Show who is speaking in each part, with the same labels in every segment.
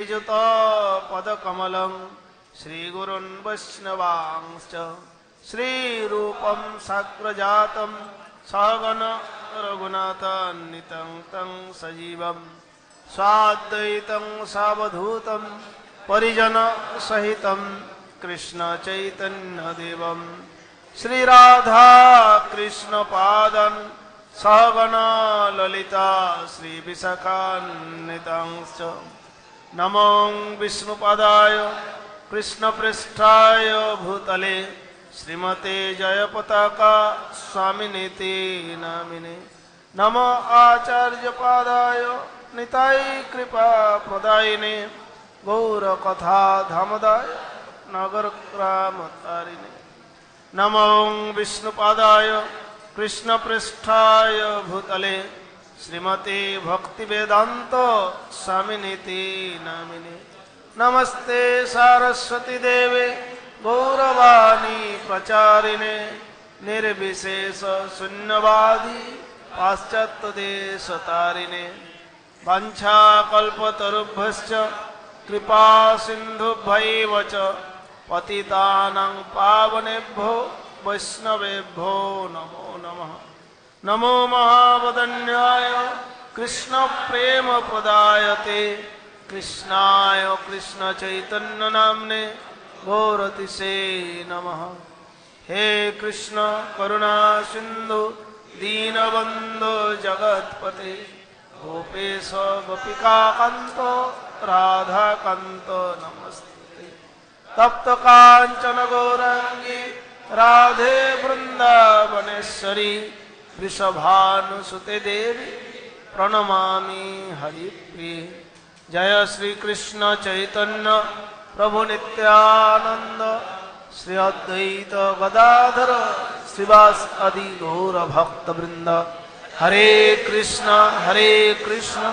Speaker 1: पदकमलं श्रीगुरुन् वैष्णवांश्च श्रीरूपं साग्रजातं सगन रघुनाथान्वितं तं सजीवं स्वाद्वैतं सावधूतं परिजनसहितं कृष्णचैतन्यदेवं श्रीराधाकृष्णपादन् सहगणा ललिता श्रीविशाखान्वितांश्च नमो विष्णुपदाय कृष्णपृष्ठा भूतले श्रीमते जयपताका स्वामिनेते नामिने नमो आचार्यपादाय निताय नगर क्राम तारिणे नमो विष्णुपादाय कृष्णपृष्ठा भूतले श्रीमती भक्ति वेदांत स्वामी नामिनी नमस्ते सारस्वती देवे गौरवाणी प्रचारिणे निर्विशेष शून्यवादी पाश्चात्य देश तारिणे वंशा कल्पतरुभ कृपा सिंधुभ्य च पतितानां पावनेभ्यो वैष्णवेभ्यो नमो नमः नमो महावदन्याय कृष्ण प्रेम पदायते कृष्णाय कृष्ण चैतन्य नामने घोरतिसे नमः हे कृष्ण करुणा सिंधु दीनबंधु जगतपते गोपेश गोपिकाकांत राधाकांत नमस्ते तप्त कांचन गौरांगी राधे वृंदावनेश्वरी वृषभानुसुते देवी प्रणमामि हरिप्रिय जय श्री कृष्ण चैतन्य प्रभु नित्यानंद श्री अद्वैत गदाधर श्रीवास आदि घोर भक्त वृंद हरे कृष्ण हरे कृष्ण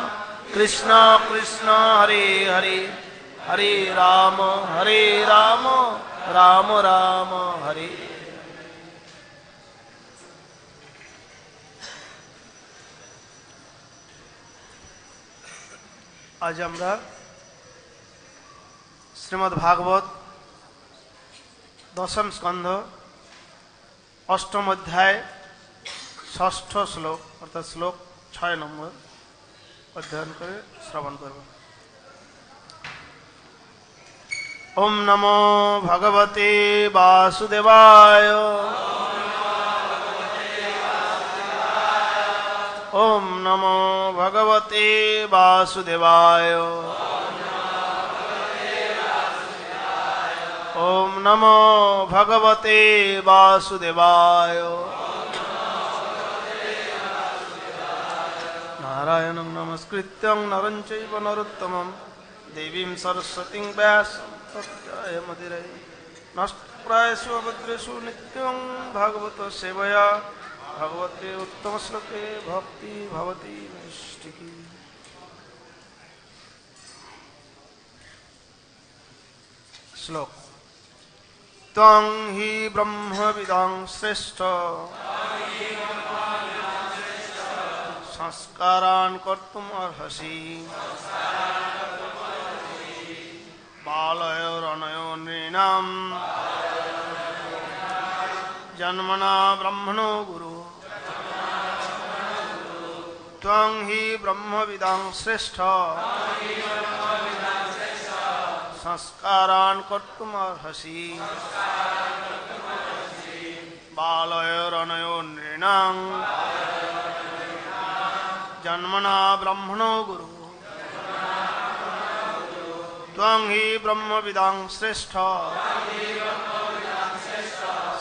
Speaker 1: कृष्ण कृष्ण हरे हरे
Speaker 2: हरे राम
Speaker 1: हरे राम राम राम हरे আজ আমরা শ্রীমদ্ ভাগবত দশম স্কন্ধ অষ্টম অধ্যায় ষষ্ঠ শ্লোক অর্থাৎ শ্লোক ছয় নম্বর অধ্যয়ন করে শ্রবণ করব ওম নম ভগবতী বাসুদেবায় ॐ नमो भगवते वासुदेवाय ॐ नमो भगवते वासुदेवाय नारायणं नमस्कृत्यं नरं चैव नरोत्तमं देवीं सरस्वतीं व्यासं तत्याय मदिरै नष्टप्रायस्वभद्रेषु नित्यं भागवतसेवया ভগবতে উত্তম শ্লোকে ভক্তি ভবতি নৈষ্ঠিকী শ্লোক তং হি ব্রহ্মবিদং শ্রেষ্ঠ সংস্কারান কর্তুম অর্হসি বালয়রণয় রণয় নৃণাম জন্মনা ব্রহ্মণ গুরু त्वं हि ब्रह्मविदां श्रेष्ठ संस्कारान् कर्तुमर्हसि बालयोरनयो नृणां जन्मना ब्रह्मणो गुरु त्वं हि ब्रह्मविदां श्रेष्ठ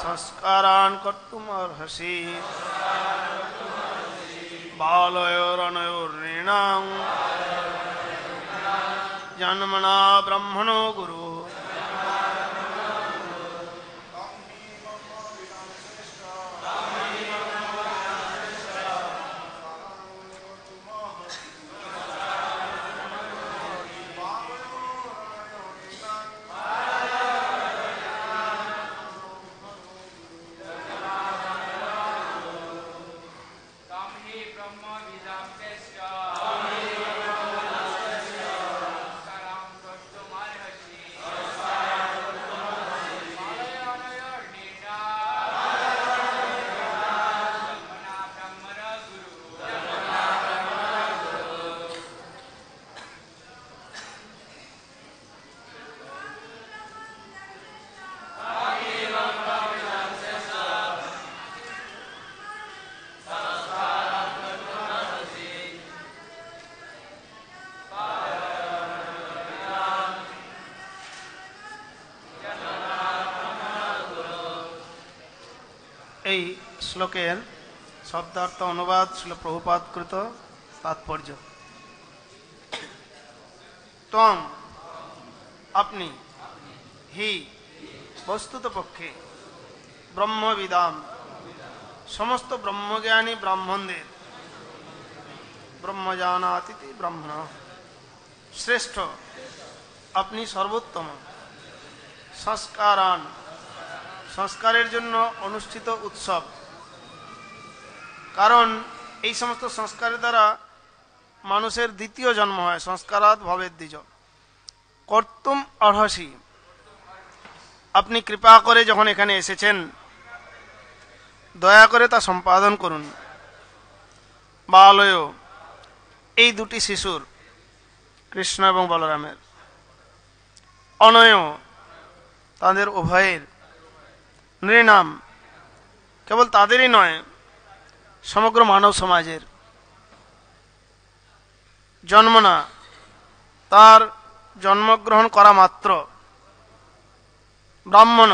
Speaker 1: संस्कारान् कर्तुमर्हसि बालयोरनयोर्णीणाम् जन्मना ब्रह्मणो गुरु শ্লোকের শব্দার্থ অনুবাদ ছিল প্রভুপাতকৃত তাৎপর্য তম আপনি হি বস্তুত পক্ষে ব্রহ্মবিদাম সমস্ত ব্রহ্মজ্ঞানী ব্রাহ্মণদের ব্রহ্মজানাতিথি ব্রাহ্মণ শ্রেষ্ঠ আপনি সর্বোত্তম সংস্কারান সংস্কারের জন্য অনুষ্ঠিত উৎসব কারণ এই সমস্ত সংস্কারের দ্বারা মানুষের দ্বিতীয় জন্ম হয় সংস্কারাত ভবের দ্বিজ কর্তুম অর্হসি আপনি কৃপা করে যখন এখানে এসেছেন দয়া করে তা সম্পাদন করুন বালয় এই দুটি শিশুর কৃষ্ণ এবং বলরামের অনয় তাদের উভয়ের নৃণাম কেবল তাদেরই নয় সমগ্র মানব সমাজের জন্ম না তার জন্মগ্রহণ করা মাত্র ব্রাহ্মণ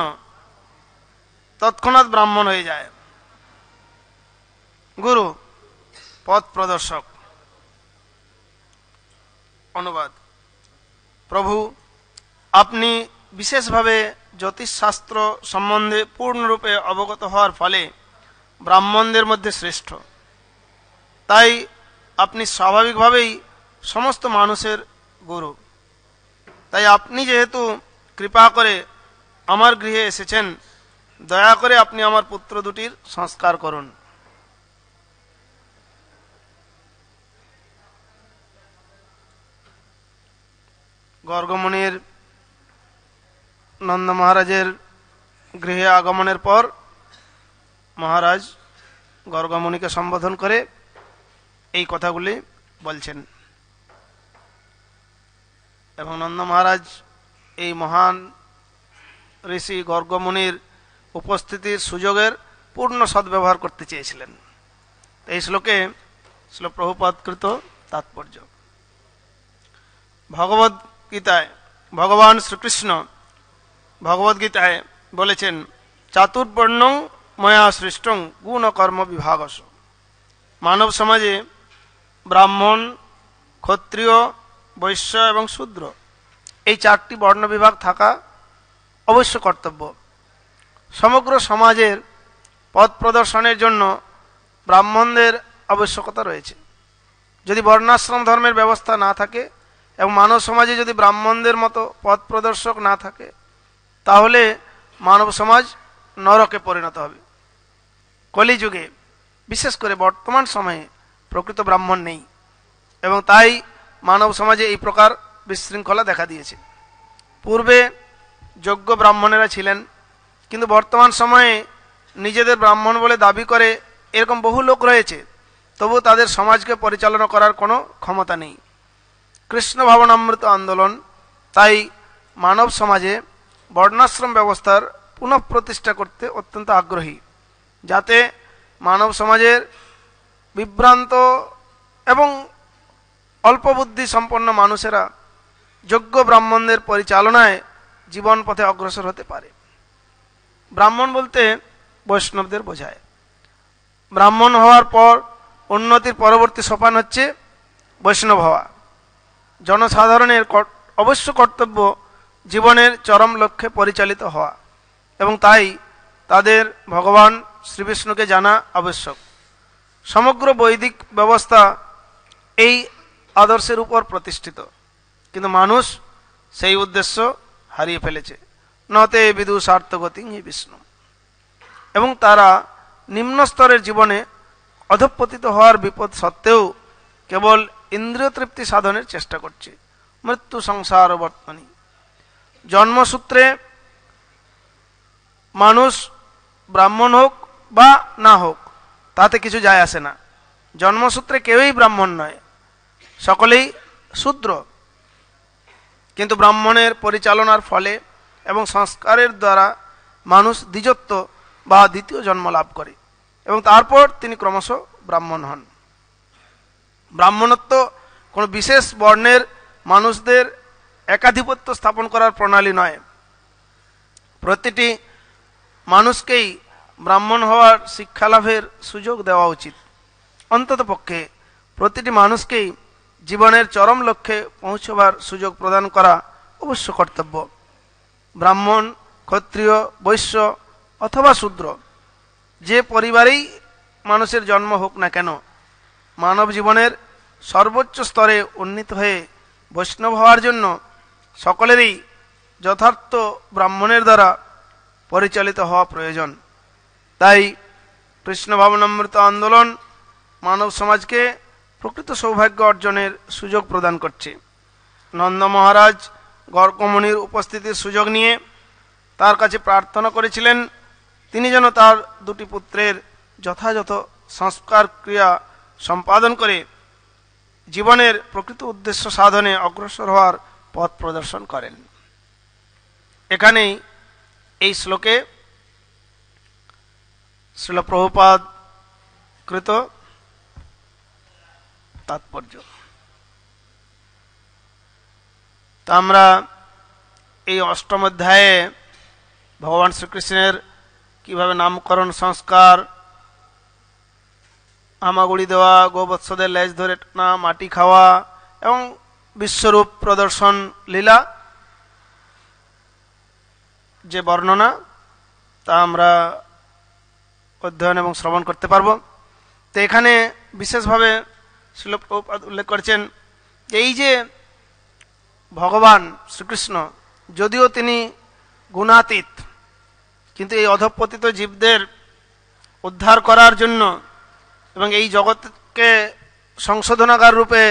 Speaker 1: তৎক্ষণাৎ ব্রাহ্মণ হয়ে যায় গুরু পথ প্রদর্শক অনুবাদ প্রভু আপনি বিশেষভাবে জ্যোতিষশাস্ত্র সম্বন্ধে পূর্ণরূপে অবগত হওয়ার ফলে ব্রাহ্মণদের মধ্যে শ্রেষ্ঠ তাই আপনি স্বাভাবিকভাবেই সমস্ত মানুষের গুরু তাই আপনি যেহেতু কৃপা করে আমার গৃহে এসেছেন দয়া করে আপনি আমার পুত্র দুটির সংস্কার করুন গর্গমণির নন্দ মহারাজের গৃহে আগমনের পর মহারাজ গর্গমণিকে সম্বোধন করে এই কথাগুলি বলছেন এবং নন্দ মহারাজ এই মহান ঋষি গর্গমণির উপস্থিতির সুযোগের পূর্ণ সদ্ব্যবহার করতে চেয়েছিলেন এই শ্লোকে শ্লোক প্রভুপাতকৃত তাৎপর্য ভগবদ গীতায় ভগবান শ্রীকৃষ্ণ ভগবদ্গীতায় বলেছেন চাতুর্বর্ণ ময়া সৃষ্টং গুণকর্ম বিভাগস মানব সমাজে ব্রাহ্মণ ক্ষত্রিয় বৈশ্য এবং শূদ্র এই চারটি বর্ণ বিভাগ থাকা অবশ্য কর্তব্য সমগ্র সমাজের পথ প্রদর্শনের জন্য ব্রাহ্মণদের আবশ্যকতা রয়েছে যদি বর্ণাশ্রম ধর্মের ব্যবস্থা না থাকে এবং মানব সমাজে যদি ব্রাহ্মণদের মতো পথ প্রদর্শক না থাকে তাহলে মানব সমাজ নরকে পরিণত হবে কলিযুগে বিশেষ করে বর্তমান সময়ে প্রকৃত ব্রাহ্মণ নেই এবং তাই মানব সমাজে এই প্রকার বিশৃঙ্খলা দেখা দিয়েছে পূর্বে যোগ্য ব্রাহ্মণেরা ছিলেন কিন্তু বর্তমান সময়ে নিজেদের ব্রাহ্মণ বলে দাবি করে এরকম বহু লোক রয়েছে তবু তাদের সমাজকে পরিচালনা করার কোনো ক্ষমতা নেই কৃষ্ণ ভবনামৃত আন্দোলন তাই মানব সমাজে বর্ণাশ্রম ব্যবস্থার পুনঃপ্রতিষ্ঠা করতে অত্যন্ত আগ্রহী যাতে মানব সমাজের বিভ্রান্ত এবং অল্পবুদ্ধি সম্পন্ন মানুষেরা যোগ্য ব্রাহ্মণদের পরিচালনায় জীবন পথে অগ্রসর হতে পারে ব্রাহ্মণ বলতে বৈষ্ণবদের বোঝায় ব্রাহ্মণ হওয়ার পর উন্নতির পরবর্তী সোপান হচ্ছে বৈষ্ণব হওয়া জনসাধারণের অবশ্য কর্তব্য জীবনের চরম লক্ষ্যে পরিচালিত হওয়া এবং তাই তাদের ভগবান শ্রীবিষ্ণুকে জানা আবশ্যক সমগ্র বৈদিক ব্যবস্থা এই আদর্শের উপর প্রতিষ্ঠিত কিন্তু মানুষ সেই উদ্দেশ্য হারিয়ে ফেলেছে নতে বিদু সার্থগতি বিষ্ণু এবং তারা নিম্ন স্তরের জীবনে অধপতিত হওয়ার বিপদ সত্ত্বেও কেবল ইন্দ্রিয় তৃপ্তি সাধনের চেষ্টা করছে মৃত্যু সংসার বর্তমানি জন্মসূত্রে মানুষ ব্রাহ্মণ হোক বা না হোক তাতে কিছু যায় আসে না জন্মসূত্রে কেউই ব্রাহ্মণ নয় সকলেই শূদ্র কিন্তু ব্রাহ্মণের পরিচালনার ফলে এবং সংস্কারের দ্বারা মানুষ দ্বিজত্ব বা দ্বিতীয় জন্ম লাভ করে এবং তারপর তিনি ক্রমশ ব্রাহ্মণ হন ব্রাহ্মণত্ব কোনো বিশেষ বর্ণের মানুষদের একাধিপত্য স্থাপন করার প্রণালী নয় প্রতিটি মানুষকেই ব্রাহ্মণ হওয়ার শিক্ষালাভের সুযোগ দেওয়া উচিত অন্তত পক্ষে প্রতিটি মানুষকেই জীবনের চরম লক্ষ্যে পৌঁছবার সুযোগ প্রদান করা অবশ্য কর্তব্য ব্রাহ্মণ ক্ষত্রিয় বৈশ্য অথবা শূদ্র যে পরিবারেই মানুষের জন্ম হোক না কেন মানব জীবনের সর্বোচ্চ স্তরে উন্নীত হয়ে বৈষ্ণব হওয়ার জন্য সকলেরই যথার্থ ব্রাহ্মণের দ্বারা পরিচালিত হওয়া প্রয়োজন তাই কৃষ্ণ ভাবনামৃত আন্দোলন মানব সমাজকে প্রকৃত সৌভাগ্য অর্জনের সুযোগ প্রদান করছে নন্দ মহারাজ গর্কমণির উপস্থিতির সুযোগ নিয়ে তার কাছে প্রার্থনা করেছিলেন তিনি যেন তার দুটি পুত্রের যথাযথ সংস্কার ক্রিয়া সম্পাদন করে জীবনের প্রকৃত উদ্দেশ্য সাধনে অগ্রসর হওয়ার পথ প্রদর্শন করেন এখানেই এই শ্লোকে শ্রীল প্রভুপাদ কৃত তাৎপর্য তা আমরা এই অষ্টম অধ্যায়ে ভগবান শ্রীকৃষ্ণের কিভাবে নামকরণ সংস্কার আমাগুড়ি দেওয়া গোবৎসদের লেজ ধরে টানা মাটি খাওয়া এবং বিশ্বরূপ প্রদর্শন লীলা যে বর্ণনা তা আমরা অধ্যয়ন এবং শ্রবণ করতে পারব তো এখানে বিশেষভাবে শিলপ্রপাত উল্লেখ করছেন এই যে ভগবান শ্রীকৃষ্ণ যদিও তিনি গুণাতীত কিন্তু এই অধপতিত জীবদের উদ্ধার করার জন্য এবং এই জগৎকে সংশোধনাগার রূপে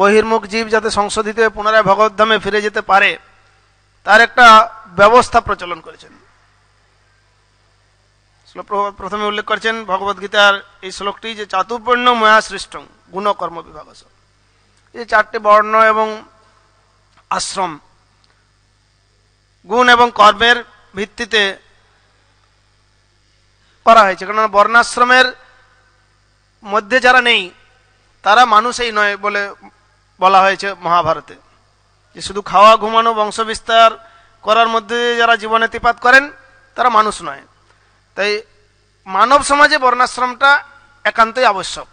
Speaker 1: বহির্মুখ জীব যাতে সংশোধিত হয়ে পুনরায় ভগবদ্ধামে ফিরে যেতে পারে তার একটা ব্যবস্থা প্রচলন করেছেন শিলপ্রভুপাত প্রথমে উল্লেখ করছেন গীতার এই শ্লোকটি যে চাতুর্বর্ণ মহাসৃষ্ট গুণকর্ম বিভাগ এই চারটে বর্ণ এবং আশ্রম গুণ এবং কর্মের ভিত্তিতে করা হয়েছে কেননা বর্ণাশ্রমের মধ্যে যারা নেই তারা মানুষই নয় বলে বলা হয়েছে মহাভারতে যে শুধু খাওয়া ঘুমানো বংশবিস্তার করার মধ্যে যারা জীবনে তিপাত করেন তারা মানুষ নয় তাই মানব সমাজে বর্ণাশ্রমটা একান্তই আবশ্যক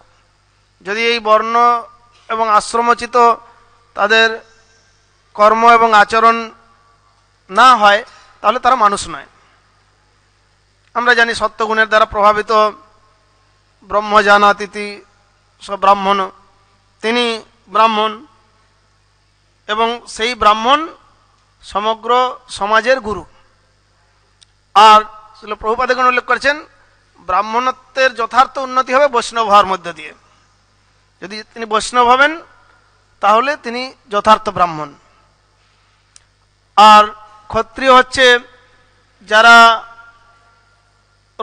Speaker 1: যদি এই বর্ণ এবং আশ্রমচিত তাদের কর্ম এবং আচরণ না হয় তাহলে তারা মানুষ নয় আমরা জানি সত্যগুণের দ্বারা প্রভাবিত ব্রহ্মজানাতিথি সব ব্রাহ্মণ তিনি ব্রাহ্মণ এবং সেই ব্রাহ্মণ সমগ্র সমাজের গুরু আর শিল প্রভুপাদগণ উল্লেখ করেছেন ব্রাহ্মণত্বের যথার্থ উন্নতি হবে বৈষ্ণব হওয়ার মধ্য দিয়ে যদি তিনি বৈষ্ণব হবেন তাহলে তিনি যথার্থ ব্রাহ্মণ আর ক্ষত্রিয় হচ্ছে যারা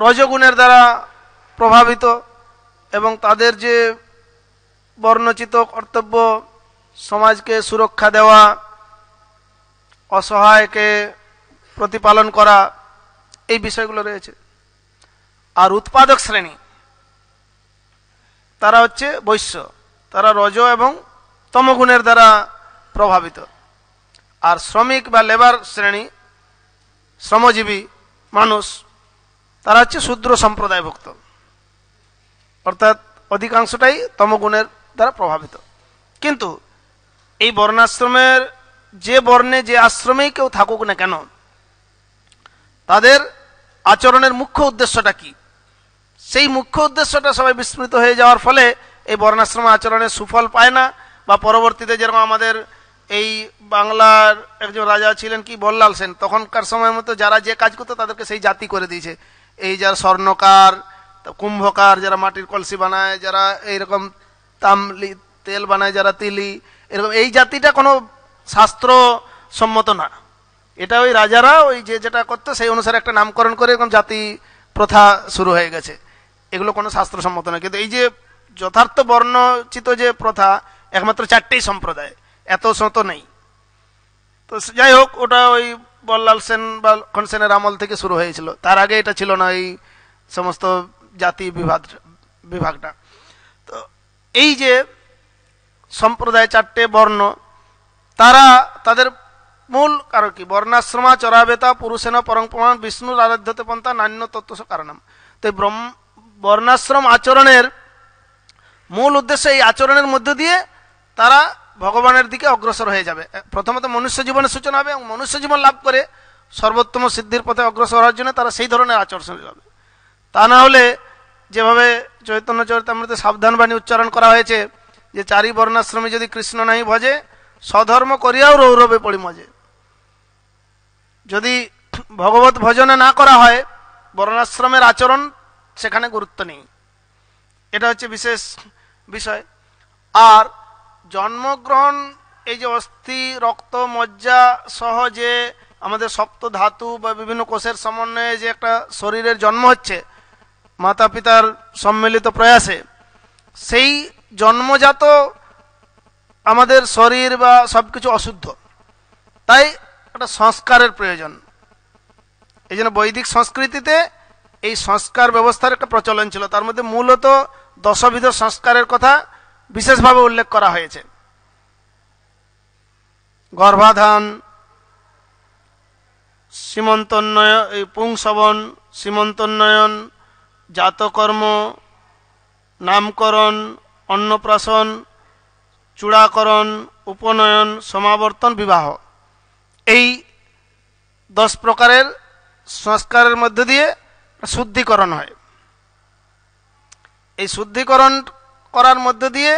Speaker 1: রজগুণের দ্বারা প্রভাবিত এবং তাদের যে বর্ণচিত কর্তব্য সমাজকে সুরক্ষা দেওয়া অসহায়কে প্রতিপালন করা এই বিষয়গুলো রয়েছে আর উৎপাদক শ্রেণী তারা হচ্ছে বৈশ্য তারা রজ এবং তমগুণের দ্বারা প্রভাবিত আর শ্রমিক বা লেবার শ্রেণী শ্রমজীবী মানুষ তারা হচ্ছে শূদ্র সম্প্রদায়ভুক্ত অর্থাৎ অধিকাংশটাই তমগুণের দ্বারা প্রভাবিত কিন্তু এই বর্ণাশ্রমের যে বর্ণে যে আশ্রমেই কেউ থাকুক না কেন তাদের আচরণের মুখ্য উদ্দেশ্যটা কি সেই মুখ্য উদ্দেশ্যটা সবাই বিস্মৃত হয়ে যাওয়ার ফলে এই বর্ণাশ্রম আচরণের সুফল পায় না বা পরবর্তীতে যেরকম আমাদের এই বাংলার একজন রাজা ছিলেন কি বল্লাল সেন তখনকার সময় মতো যারা যে কাজ করতো তাদেরকে সেই জাতি করে দিয়েছে এই যারা স্বর্ণকার কুম্ভকার যারা মাটির কলসি বানায় যারা এইরকম তামলি তেল বানায় যারা তিলি এরকম এই জাতিটা কোনো শাস্ত্র সম্মত না এটা ওই রাজারা ওই যে যেটা করতো সেই অনুসারে একটা নামকরণ করে এরকম জাতি প্রথা শুরু হয়ে গেছে এগুলো কোনো শাস্ত্রসম্মত নয় কিন্তু এই যে যথার্থ বর্ণচিত যে প্রথা একমাত্র চারটেই সম্প্রদায় এত শত নেই তো যাই হোক ওটা ওই বল্লাল সেন বা লক্ষণ সেনের আমল থেকে শুরু হয়েছিল তার আগে এটা ছিল না এই সমস্ত জাতি বিভাগ বিভাগটা তো এই যে সম্প্রদায় চারটে বর্ণ তারা তাদের মূল কারো কি বর্ণাশ্রমা চরাবেতা পুরুষেন પરમ বিষ্ণুর আরাধ্যতে পন্থা নান্য তত্ত্ব কারণম তো ব্রহ্ম বর্ণাশ্রম আচরণের মূল উদ্দেশ্য এই আচরণের মধ্য দিয়ে তারা ভগবানের দিকে অগ্রসর হয়ে যাবে প্রথমত মনুষ্য জীবনের সূচনা হবে এবং মনুষ্য জীবন লাভ করে সর্বোত্তম সিদ্ধির পথে অগ্রসর হওয়ার জন্য তারা সেই ধরনের আচরণ যাবে তা না হলে যেভাবে চৈতন্য চরিতামৃতে সাবধান বাণী উচ্চারণ করা হয়েছে যে চারি বর্ণাশ্রমে যদি কৃষ্ণ নাই ভজে সধর্ম করিয়াও রৌরবে পড়ি মজে যদি ভগবত ভজনে না করা হয় বর্ণাশ্রমের আচরণ সেখানে গুরুত্ব নেই এটা হচ্ছে বিশেষ বিষয় আর জন্মগ্রহণ এই যে অস্থি রক্ত মজ্জা সহ যে আমাদের সপ্ত ধাতু বা বিভিন্ন কোষের সমন্বয়ে যে একটা শরীরের জন্ম হচ্ছে মাতা পিতার সম্মিলিত প্রয়াসে সেই জন্মজাত আমাদের শরীর বা সব কিছু অশুদ্ধ তাই একটা সংস্কারের প্রয়োজন এই জন্য বৈদিক সংস্কৃতিতে এই সংস্কার ব্যবস্থার একটা প্রচলন ছিল তার মধ্যে মূলত দশবিধ সংস্কারের কথা বিশেষভাবে উল্লেখ করা হয়েছে গর্ভাধান এই পুংসবন সীমন্তোন্নয়ন জাতকর্ম নামকরণ অন্নপ্রাশন চূড়াকরণ উপনয়ন সমাবর্তন বিবাহ এই দশ প্রকারের সংস্কারের মধ্য দিয়ে শুদ্ধিকরণ হয় এই শুদ্ধিকরণ করার মধ্য দিয়ে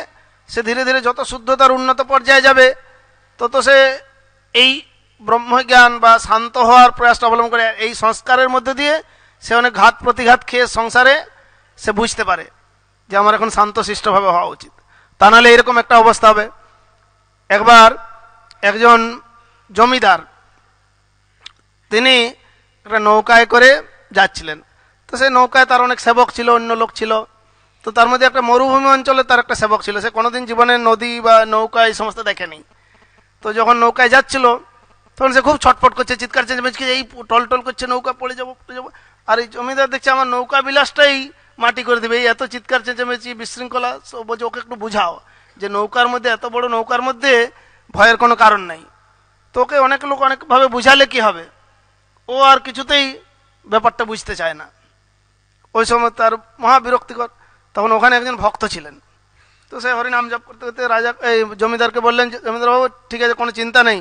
Speaker 1: সে ধীরে ধীরে যত শুদ্ধতার উন্নত পর্যায়ে যাবে তত সে এই ব্রহ্মজ্ঞান বা শান্ত হওয়ার প্রয়াসটা অবলম্বন করে এই সংস্কারের মধ্য দিয়ে সে অনেক ঘাত প্রতিঘাত খেয়ে সংসারে সে বুঝতে পারে যে আমার এখন শান্তশিষ্টভাবে হওয়া উচিত তা নাহলে এরকম একটা অবস্থা হবে একবার একজন জমিদার তিনি একটা নৌকায় করে যাচ্ছিলেন তো সেই নৌকায় তার অনেক সেবক ছিল অন্য লোক ছিল তো তার মধ্যে একটা মরুভূমি অঞ্চলে তার একটা সেবক ছিল সে কোনোদিন জীবনে নদী বা নৌকা এই সমস্ত দেখেনি তো যখন নৌকায় যাচ্ছিল তখন সে খুব ছটফট করছে চিৎকার চেঁচে এই টল টল করছে নৌকা পড়ে যাবো পড়ে যাবো আর এই জমিদার দেখছে আমার নৌকা বিলাসটাই মাটি করে দেবে এই এত চিৎকার চেঁচামেচি বিশৃঙ্খলা বলছে ওকে একটু বুঝাও যে নৌকার মধ্যে এত বড় নৌকার মধ্যে ভয়ের কোনো কারণ নাই তোকে অনেক লোক অনেকভাবে বুঝালে কি হবে ও আর কিছুতেই ব্যাপারটা বুঝতে চায় না ওই সময় তার মহাবিরক্তিকর তখন ওখানে একজন ভক্ত ছিলেন তো সে হরিনাম জপ করতে করতে রাজা এই জমিদারকে বললেন জমিদারবাবু ঠিক আছে কোনো চিন্তা নেই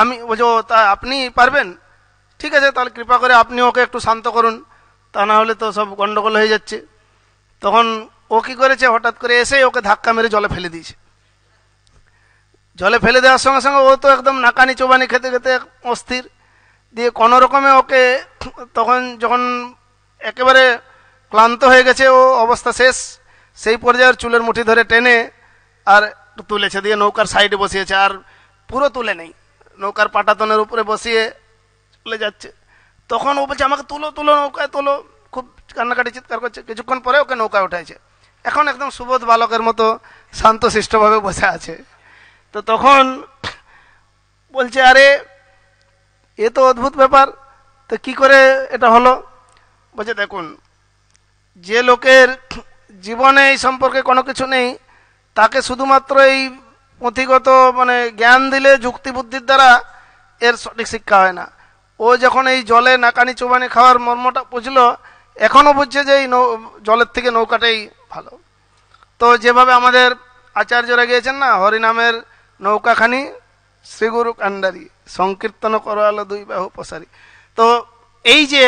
Speaker 1: আমি বোঝো তা আপনি পারবেন ঠিক আছে তাহলে কৃপা করে আপনি ওকে একটু শান্ত করুন তা না হলে তো সব গণ্ডগোল হয়ে যাচ্ছে তখন ও কী করেছে হঠাৎ করে এসে ওকে ধাক্কা মেরে জলে ফেলে দিয়েছে জলে ফেলে দেওয়ার সঙ্গে সঙ্গে ও তো একদম নাকানি চোবানি খেতে খেতে অস্থির দিয়ে কোনো রকমে ওকে তখন যখন একেবারে ক্লান্ত হয়ে গেছে ও অবস্থা শেষ সেই পর্যায়ে চুলের মুঠি ধরে টেনে আর তুলেছে দিয়ে নৌকার সাইডে বসিয়েছে আর পুরো তুলে নেই নৌকার পাটাতনের উপরে বসিয়ে চলে যাচ্ছে তখন ও বলছে আমাকে তুলো তুলো নৌকায় তুলো খুব কান্নাকাটি চিৎকার করছে কিছুক্ষণ পরে ওকে নৌকায় উঠাইছে এখন একদম সুবোধ বালকের মতো শান্তশিষ্টভাবে বসে আছে তো তখন বলছে আরে এ তো অদ্ভুত ব্যাপার তো কি করে এটা হলো বলছে দেখুন যে লোকের জীবনে এই সম্পর্কে কোনো কিছু নেই তাকে শুধুমাত্র এই পুঁথিগত মানে জ্ঞান দিলে যুক্তি বুদ্ধির দ্বারা এর সঠিক শিক্ষা হয় না ও যখন এই জলে নাকানি চোবানি খাওয়ার মর্মটা বুঝলো এখনও বুঝছে যে এই জলের থেকে নৌকাটাই ভালো তো যেভাবে আমাদের আচার্যরা গিয়েছেন না হরিনামের নৌকাখানি শ্রীগুরু কাণ্ডারি সংকীর্তন করালো দুই বাহু প্রসারী তো এই যে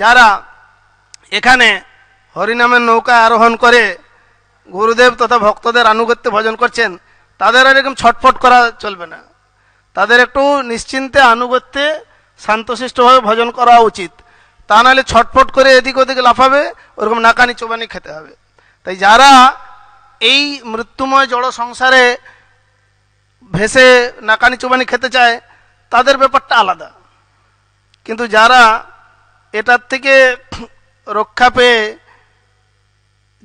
Speaker 1: যারা এখানে হরিনামের নৌকা আরোহণ করে গুরুদেব তথা ভক্তদের আনুগত্য ভজন করছেন তাদের আর এরকম ছটফট করা চলবে না তাদের একটু নিশ্চিন্তে আনুগত্যে শান্তশিষ্টভাবে ভজন করা উচিত তা নাহলে ছটফট করে এদিক ওদিক লাফাবে ওরকম নাকানি চোবানি খেতে হবে তাই যারা এই মৃত্যুময় জড় সংসারে ভেসে নাকানি চুবানি খেতে চায় তাদের ব্যাপারটা আলাদা কিন্তু যারা এটার থেকে রক্ষা পেয়ে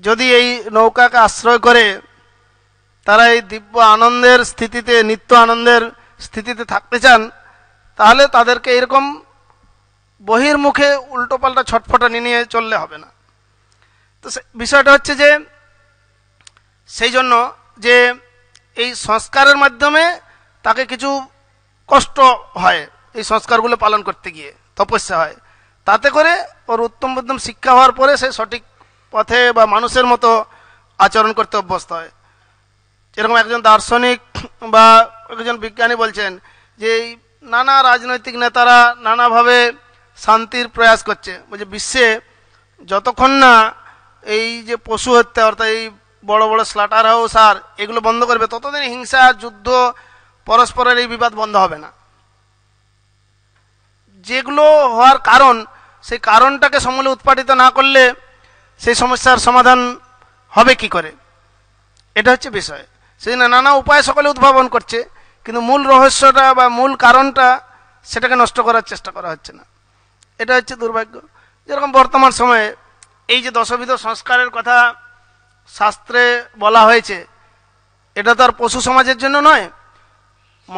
Speaker 1: যদি এই নৌকাকে আশ্রয় করে তারা এই দিব্য আনন্দের স্থিতিতে নিত্য আনন্দের স্থিতিতে থাকতে চান তাহলে তাদেরকে এরকম বহির মুখে উল্টোপাল্টা ছটফটানি নিয়ে চললে হবে না তো বিষয়টা হচ্ছে যে সেই জন্য যে এই সংস্কারের মাধ্যমে তাকে কিছু কষ্ট হয় এই সংস্কারগুলো পালন করতে গিয়ে তপস্যা হয় তাতে করে ওর উত্তম উত্তম শিক্ষা হওয়ার পরে সে সঠিক পথে বা মানুষের মতো আচরণ করতে অভ্যস্ত হয় যেরকম একজন দার্শনিক বা একজন বিজ্ঞানী বলছেন যে এই নানা রাজনৈতিক নেতারা নানাভাবে শান্তির প্রয়াস করছে বলছে বিশ্বে যতক্ষণ না এই যে পশু হত্যা অর্থাৎ এই বড় বড় স্লাটার হাউস আর এগুলো বন্ধ করবে ততদিন হিংসা যুদ্ধ পরস্পরের এই বিবাদ বন্ধ হবে না যেগুলো হওয়ার কারণ সেই কারণটাকে সমূলে উৎপাদিত না করলে সেই সমস্যার সমাধান হবে কি করে এটা হচ্ছে বিষয় সেই নানা উপায় সকলে উদ্ভাবন করছে কিন্তু মূল রহস্যটা বা মূল কারণটা সেটাকে নষ্ট করার চেষ্টা করা হচ্ছে না এটা হচ্ছে দুর্ভাগ্য যেরকম বর্তমান সময়ে এই যে দশবিধ সংস্কারের কথা শাস্ত্রে বলা হয়েছে এটা তো আর পশু সমাজের জন্য নয়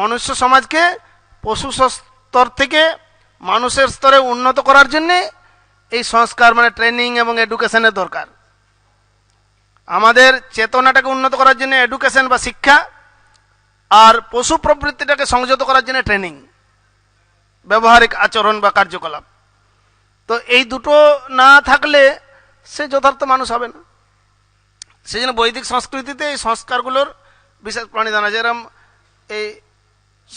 Speaker 1: মনুষ্য সমাজকে পশু স্তর থেকে মানুষের স্তরে উন্নত করার জন্যে এই সংস্কার মানে ট্রেনিং এবং এডুকেশনের দরকার আমাদের চেতনাটাকে উন্নত করার জন্য এডুকেশন বা শিক্ষা আর পশু প্রবৃত্তিটাকে সংযত করার জন্য ট্রেনিং ব্যবহারিক আচরণ বা কার্যকলাপ তো এই দুটো না থাকলে সে যথার্থ মানুষ হবে না সেই জন্য বৈদিক সংস্কৃতিতে এই সংস্কারগুলোর বিশেষ প্রণিধান আছে এরম এই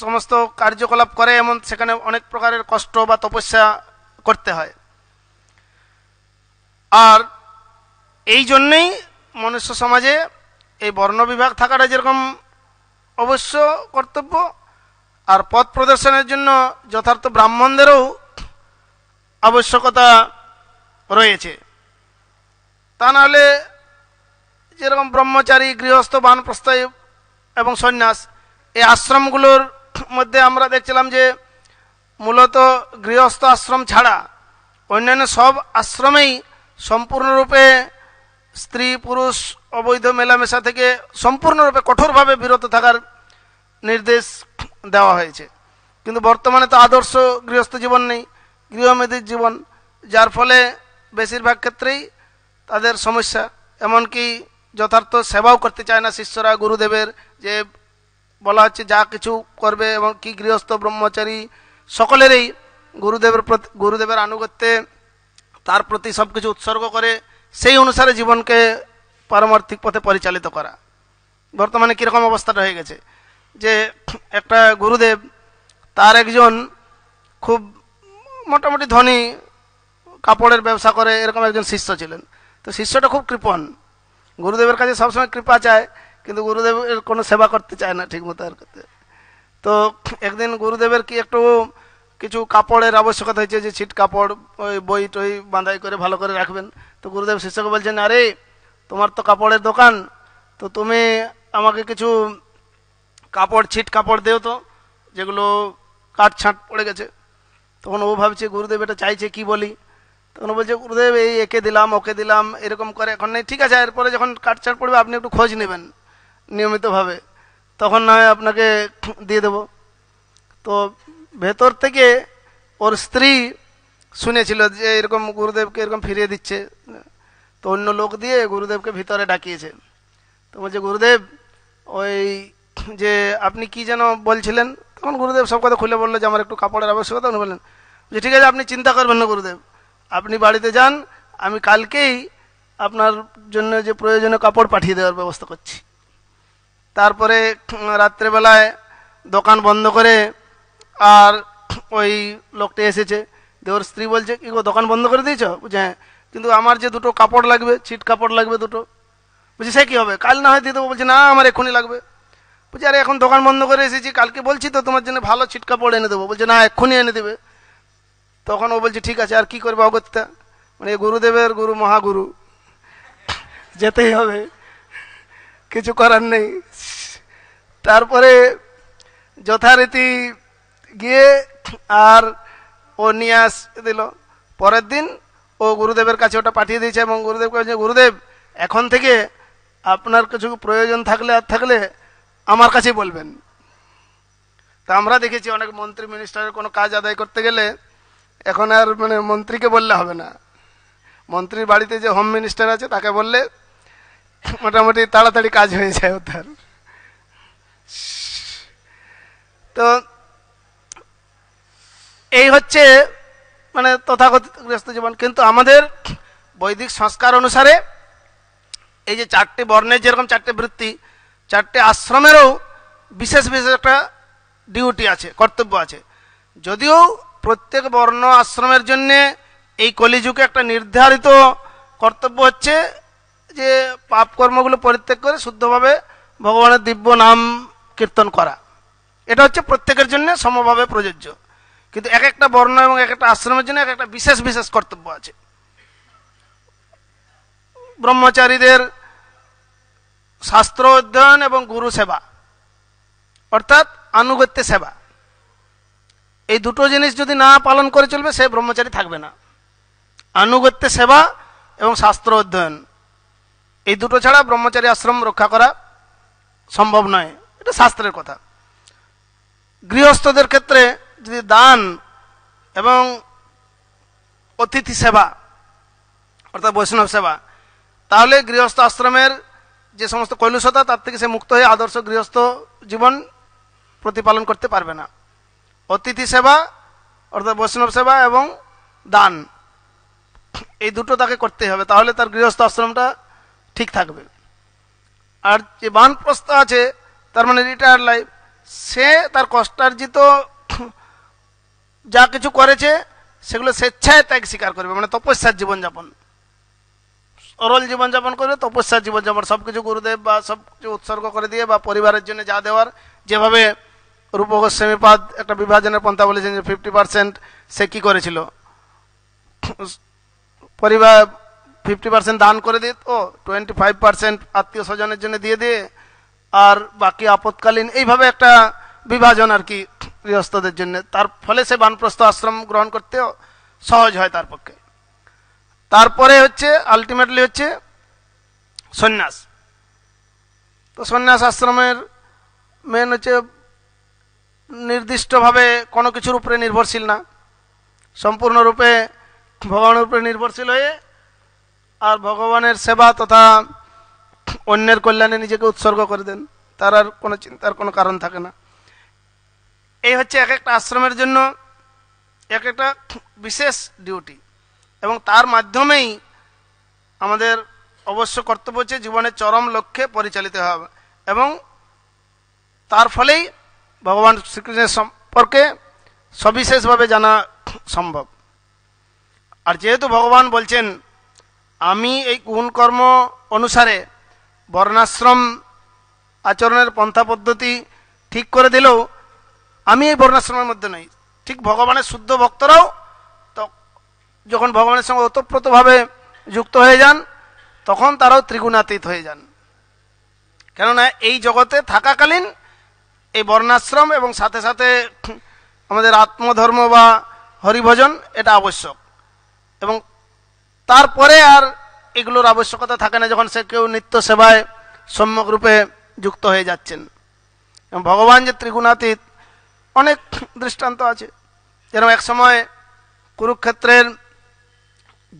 Speaker 1: সমস্ত কার্যকলাপ করে এমন সেখানে অনেক প্রকারের কষ্ট বা তপস্যা করতে হয় আর এই জন্যেই মনুষ্য সমাজে এই বর্ণ বিভাগ থাকাটা যেরকম অবশ্য কর্তব্য আর পথ প্রদর্শনের জন্য যথার্থ ব্রাহ্মণদেরও আবশ্যকতা রয়েছে তা নাহলে যেরকম ব্রহ্মচারী গৃহস্থ বানপ্রস্থায় এবং সন্ন্যাস এই আশ্রমগুলোর মধ্যে আমরা দেখছিলাম যে মূলত গৃহস্থ আশ্রম ছাড়া অন্যান্য সব আশ্রমেই সম্পূর্ণরূপে স্ত্রী পুরুষ অবৈধ মেলামেশা থেকে সম্পূর্ণরূপে কঠোরভাবে বিরত থাকার নির্দেশ দেওয়া হয়েছে কিন্তু বর্তমানে তো আদর্শ গৃহস্থ জীবন নেই গৃহমেধীর জীবন যার ফলে বেশিরভাগ ক্ষেত্রেই তাদের সমস্যা এমনকি যথার্থ সেবাও করতে চায় না শিষ্যরা গুরুদেবের যে বলা হচ্ছে যা কিছু করবে এবং কি গৃহস্থ ব্রহ্মচারী সকলেরই গুরুদেবের প্রতি গুরুদেবের আনুগত্যে তার প্রতি সব কিছু উৎসর্গ করে সেই অনুসারে জীবনকে পারমার্থিক পথে পরিচালিত করা বর্তমানে কীরকম অবস্থাটা হয়ে গেছে যে একটা গুরুদেব তার একজন খুব মোটামুটি ধনী কাপড়ের ব্যবসা করে এরকম একজন শিষ্য ছিলেন তো শিষ্যটা খুব কৃপণ গুরুদেবের কাছে সবসময় কৃপা চায় কিন্তু গুরুদেবের কোনো সেবা করতে চায় না ঠিকমতো আর করতে তো একদিন গুরুদেবের কি একটু কিছু কাপড়ের আবশ্যকতা হয়েছে যে ছিট কাপড় ওই বই টই বাঁধাই করে ভালো করে রাখবেন তো গুরুদেব শিষ্যকে বলছেন আরে তোমার তো কাপড়ের দোকান তো তুমি আমাকে কিছু কাপড় ছিট কাপড় দেও তো যেগুলো কাঠ ছাঁট পড়ে গেছে তখন ও ভাবছে গুরুদেব এটা চাইছে কি বলি তখন বলছে গুরুদেব এই একে দিলাম ওকে দিলাম এরকম করে এখন নেই ঠিক আছে এরপরে যখন কাটছাট পড়বে আপনি একটু খোঁজ নেবেন নিয়মিতভাবে তখন না হয় আপনাকে দিয়ে দেব তো ভেতর থেকে ওর স্ত্রী শুনেছিল যে এরকম গুরুদেবকে এরকম ফিরিয়ে দিচ্ছে তো অন্য লোক দিয়ে গুরুদেবকে ভিতরে ডাকিয়েছে তো বলছে গুরুদেব ওই যে আপনি কি যেন বলছিলেন তখন গুরুদেব সব কথা খুলে বললো যে আমার একটু কাপড়ের আবশ্যকতা উনি বললেন যে ঠিক আছে আপনি চিন্তা করবেন না গুরুদেব আপনি বাড়িতে যান আমি কালকেই আপনার জন্য যে প্রয়োজনীয় কাপড় পাঠিয়ে দেওয়ার ব্যবস্থা করছি তারপরে রাত্রেবেলায় দোকান বন্ধ করে আর ওই লোকটি এসেছে দেওয়ার স্ত্রী বলছে কি গো দোকান বন্ধ করে দিয়েছ বুঝে হ্যাঁ কিন্তু আমার যে দুটো কাপড় লাগবে ছিট কাপড় লাগবে দুটো বুঝি সে কী হবে কাল না হয় দিয়ে দেবো বলছে না আমার এক্ষুনি লাগবে বুঝি আরে এখন দোকান বন্ধ করে এসেছি কালকে বলছি তো তোমার জন্য ভালো ছিট কাপড় এনে দেবো বলছে না এক্ষুনি এনে দেবে তখন ও বলছে ঠিক আছে আর কি করবে অগত্যা মানে গুরুদেবের গুরু মহাগুরু যেতেই হবে কিছু করার নেই তারপরে যথারীতি গিয়ে আর ও নিয়ে আস দিল পরের দিন ও গুরুদেবের কাছে ওটা পাঠিয়ে দিয়েছে এবং গুরুদেব কে গুরুদেব এখন থেকে আপনার কিছু প্রয়োজন থাকলে আর থাকলে আমার কাছে বলবেন তা আমরা দেখেছি অনেক মন্ত্রী মিনিস্টারের কোনো কাজ আদায় করতে গেলে এখন আর মানে মন্ত্রীকে বললে হবে না মন্ত্রীর বাড়িতে যে হোম মিনিস্টার আছে তাকে বললে মোটামুটি তাড়াতাড়ি কাজ হয়ে যায় ওটার তো এই হচ্ছে মানে তথাগতগ্রস্ত জীবন কিন্তু আমাদের বৈদিক সংস্কার অনুসারে এই যে চারটি বর্ণের যেরকম চারটে বৃত্তি চারটে আশ্রমেরও বিশেষ বিশেষ একটা ডিউটি আছে কর্তব্য আছে যদিও প্রত্যেক বর্ণ আশ্রমের জন্যে এই কলিযুগে একটা নির্ধারিত কর্তব্য হচ্ছে যে পাপ কর্মগুলো পরিত্যাগ করে শুদ্ধভাবে ভগবানের দিব্য নাম কীর্তন করা এটা হচ্ছে প্রত্যেকের জন্য সমভাবে প্রযোজ্য কিন্তু এক একটা বর্ণ এবং এক একটা আশ্রমের জন্য এক একটা বিশেষ বিশেষ কর্তব্য আছে ব্রহ্মচারীদের শাস্ত্র অধ্যয়ন এবং গুরু সেবা অর্থাৎ আনুগত্য সেবা এই দুটো জিনিস যদি না পালন করে চলবে সে ব্রহ্মচারী থাকবে না আনুগত্য সেবা এবং শাস্ত্র অধ্যয়ন এই দুটো ছাড়া ব্রহ্মচারী আশ্রম রক্ষা করা সম্ভব নয় এটা শাস্ত্রের কথা গৃহস্থদের ক্ষেত্রে যদি দান এবং অতিথি সেবা অর্থাৎ বৈষ্ণব সেবা তাহলে গৃহস্থ আশ্রমের যে সমস্ত কৈলুষতা তার থেকে সে মুক্ত হয়ে আদর্শ গৃহস্থ জীবন প্রতিপালন করতে পারবে না অতিথি সেবা অর্থাৎ বৈষ্ণব সেবা এবং দান এই দুটো তাকে করতে হবে তাহলে তার গৃহস্থ আশ্রমটা ঠিক থাকবে আর যে বানপ্রস্থ আছে তার মানে রিটায়ার লাইফ সে তার কষ্টার্জিত যা কিছু করেছে সেগুলো স্বেচ্ছায় ত্যাগ স্বীকার করবে মানে তপস্যার জীবনযাপন সরল জীবনযাপন করবে তপস্যার জীবনযাপন সব কিছু গুরুদেব বা সব কিছু উৎসর্গ করে দিয়ে বা পরিবারের জন্য যা দেওয়ার যেভাবে রূপ গোস্বামীপাদ একটা বিভাজনের পন্থা বলেছেন যে ফিফটি পার্সেন্ট সে কী করেছিল পরিবার ফিফটি পার্সেন্ট দান করে দিত ও টোয়েন্টি ফাইভ পার্সেন্ট আত্মীয় স্বজনের জন্য দিয়ে দিয়ে আর বাকি আপৎকালীন এইভাবে একটা বিভাজন আর কি গৃহস্থদের জন্য তার ফলে সে বানপ্রস্থ আশ্রম গ্রহণ করতেও সহজ হয় তার পক্ষে তারপরে হচ্ছে আলটিমেটলি হচ্ছে সন্ন্যাস তো সন্ন্যাস আশ্রমের মেন হচ্ছে নির্দিষ্টভাবে কোনো কিছুর উপরে নির্ভরশীল না সম্পূর্ণরূপে ভগবানের উপরে নির্ভরশীল হয়ে আর ভগবানের সেবা তথা অন্যের কল্যাণে নিজেকে উৎসর্গ করে দেন তার আর কোনো চিন্তার কোনো কারণ থাকে না এই হচ্ছে এক একটা আশ্রমের জন্য এক একটা বিশেষ ডিউটি এবং তার মাধ্যমেই আমাদের অবশ্য কর্তব্য হচ্ছে জীবনের চরম লক্ষ্যে পরিচালিত হবে এবং তার ফলেই ভগবান শ্রীকৃষ্ণের সম্পর্কে সবিশেষভাবে জানা সম্ভব আর যেহেতু ভগবান বলছেন আমি এই গুণকর্ম অনুসারে বর্ণাশ্রম আচরণের পন্থা পদ্ধতি ঠিক করে দিলেও আমি এই বর্ণাশ্রমের মধ্যে নই ঠিক ভগবানের শুদ্ধ ভক্তরাও তো যখন ভগবানের সঙ্গে ওতপ্রোতভাবে যুক্ত হয়ে যান তখন তারাও ত্রিগুণাতীত হয়ে যান কেননা এই জগতে থাকাকালীন এই বর্ণাশ্রম এবং সাথে সাথে আমাদের আত্মধর্ম বা হরিভজন এটা আবশ্যক এবং তারপরে আর এগুলোর আবশ্যকতা থাকে না যখন সে কেউ নিত্য সেবায় সম্যক রূপে যুক্ত হয়ে যাচ্ছেন এবং ভগবান যে ত্রিগুণাতীত অনেক দৃষ্টান্ত আছে যেরকম এক সময় কুরুক্ষেত্রের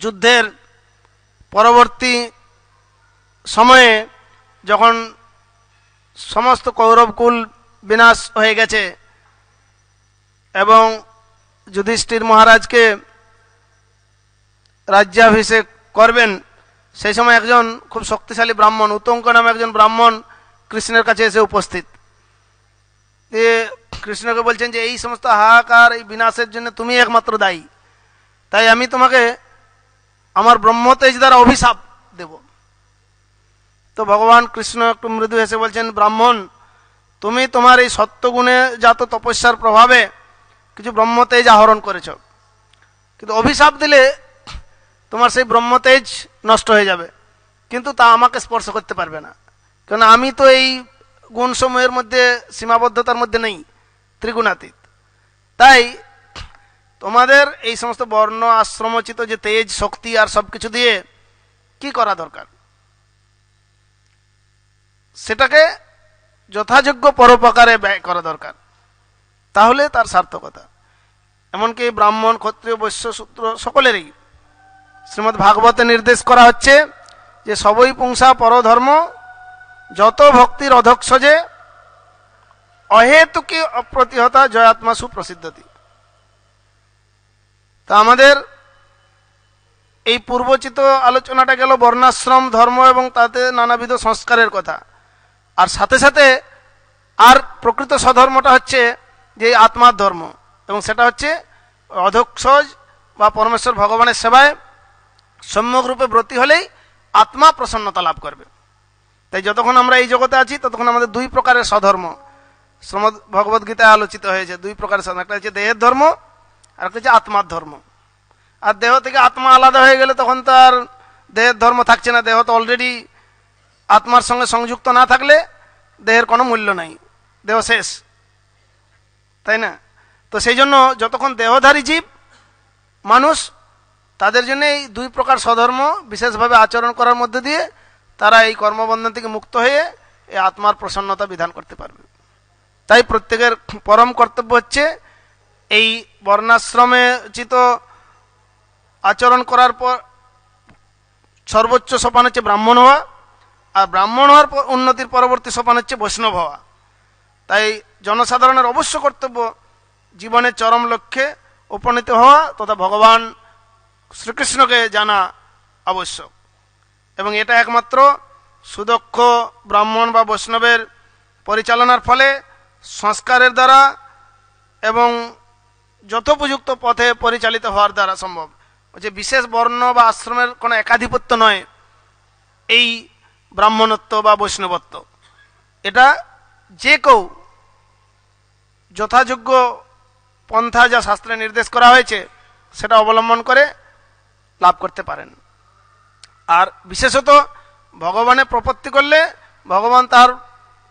Speaker 1: যুদ্ধের পরবর্তী সময়ে যখন সমস্ত কৌরবকুল বিনাশ হয়ে গেছে এবং যুধিষ্ঠির মহারাজকে রাজ্যাভিষেক করবেন সেই সময় একজন খুব শক্তিশালী ব্রাহ্মণ উত্তঙ্ক নামে একজন ব্রাহ্মণ কৃষ্ণের কাছে এসে উপস্থিত দিয়ে কৃষ্ণকে বলছেন যে এই সমস্ত হাহাকার এই বিনাশের জন্য তুমি একমাত্র দায়ী তাই আমি তোমাকে আমার ব্রহ্মতেজ দ্বারা অভিশাপ দেব তো ভগবান কৃষ্ণ একটু মৃদু হেসে বলছেন ব্রাহ্মণ তুমি তোমার এই সত্যগুণে জাত তপস্যার প্রভাবে কিছু ব্রহ্মতেজ আহরণ করেছ কিন্তু অভিশাপ দিলে তোমার সেই ব্রহ্মতেজ নষ্ট হয়ে যাবে কিন্তু তা আমাকে স্পর্শ করতে পারবে না কেন আমি তো এই গুণসমূহের মধ্যে সীমাবদ্ধতার মধ্যে নেই ত্রিগুণাতীত তাই তোমাদের এই সমস্ত বর্ণ আশ্রমচিত যে তেজ শক্তি আর সব কিছু দিয়ে কি করা দরকার সেটাকে যথাযোগ্য পরোপকারে ব্যয় করা দরকার তাহলে তার সার্থকতা এমনকি ব্রাহ্মণ ক্ষত্রিয় বৈশ্য সূত্র সকলেরই শ্রীমদ ভাগবতে নির্দেশ করা হচ্ছে যে সবই পুংসা পরধর্ম যত ভক্তির অধক্ষ যে অহেতুকি অপ্রতিহতা জয়াত্মা সুপ্রসিদ্ধতি তা আমাদের এই পূর্বচিত আলোচনাটা গেল বর্ণাশ্রম ধর্ম এবং তাতে নানাবিধ সংস্কারের কথা আর সাথে সাথে আর প্রকৃত স্বধর্মটা হচ্ছে যে আত্মার ধর্ম এবং সেটা হচ্ছে অধক্ষজ বা পরমেশ্বর ভগবানের সেবায় সম্যকরূপে ব্রতী হলেই আত্মা প্রসন্নতা লাভ করবে তাই যতক্ষণ আমরা এই জগতে আছি ততক্ষণ আমাদের দুই প্রকারের স্বধর্ম শ্রম ভগবদ্গীতায় আলোচিত হয়েছে দুই প্রকারের স্বধর্ম একটা হচ্ছে দেহের ধর্ম আর একটা হচ্ছে আত্মার ধর্ম আর দেহ থেকে আত্মা আলাদা হয়ে গেলে তখন তো আর দেহের ধর্ম থাকছে না দেহ তো অলরেডি আত্মার সঙ্গে সংযুক্ত না থাকলে দেহের কোনো মূল্য নাই দেহ শেষ তাই না তো সেই জন্য যতক্ষণ দেহধারী জীব মানুষ তাদের জন্য এই দুই প্রকার স্বধর্ম বিশেষভাবে আচরণ করার মধ্যে দিয়ে তারা এই কর্মবন্ধন থেকে মুক্ত হয়ে এই আত্মার প্রসন্নতা বিধান করতে পারবে তাই প্রত্যেকের পরম কর্তব্য হচ্ছে এই বর্ণাশ্রমে চিত আচরণ করার পর সর্বোচ্চ সোপান হচ্ছে ব্রাহ্মণ হওয়া আর ব্রাহ্মণ হওয়ার উন্নতির পরবর্তী সোপান হচ্ছে বৈষ্ণব হওয়া তাই জনসাধারণের অবশ্য কর্তব্য জীবনের চরম লক্ষ্যে উপনীত হওয়া তথা ভগবান শ্রীকৃষ্ণকে জানা আবশ্যক এবং এটা একমাত্র সুদক্ষ ব্রাহ্মণ বা বৈষ্ণবের পরিচালনার ফলে সংস্কারের দ্বারা এবং যথোপযুক্ত পথে পরিচালিত হওয়ার দ্বারা সম্ভব যে বিশেষ বর্ণ বা আশ্রমের কোনো একাধিপত্য নয় এই ব্রাহ্মণত্ব বা বৈষ্ণবত্ব এটা যে কেউ যথাযোগ্য পন্থা যা শাস্ত্রে নির্দেশ করা হয়েছে সেটা অবলম্বন করে লাভ করতে পারেন আর বিশেষত ভগবানে প্রপত্তি করলে ভগবান তার